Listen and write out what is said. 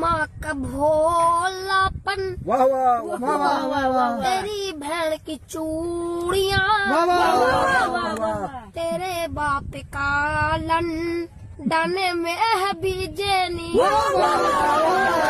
माँ का भोलापन वाह वाह वाह वाह वाह वाह तेरी बहन की चूड़िया वाह वाह वाह वाह तेरे बाप का लन डाने में है बीजेनी वाह वाह